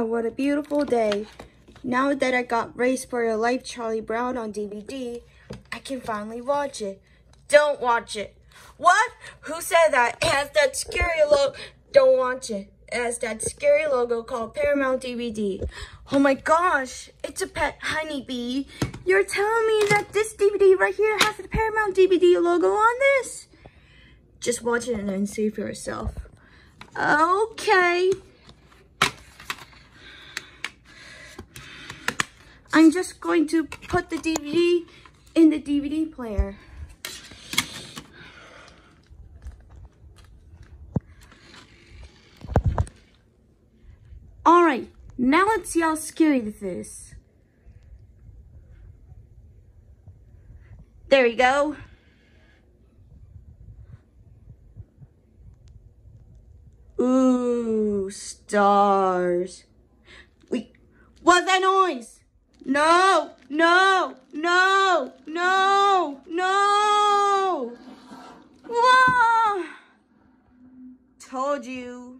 Ah, what a beautiful day. Now that I got Race for Your Life Charlie Brown on DVD, I can finally watch it. Don't watch it. What? Who said that? It has that scary logo. Don't watch it. It has that scary logo called Paramount DVD. Oh my gosh, it's a pet honeybee. You're telling me that this DVD right here has the Paramount DVD logo on this? Just watch it and then see for yourself. Okay. I'm just going to put the DVD in the DVD player. All right, now let's see how scary this is. There you go. Ooh, stars. Wait, what's that noise? No, no, no, no, no. Whoa! Told you.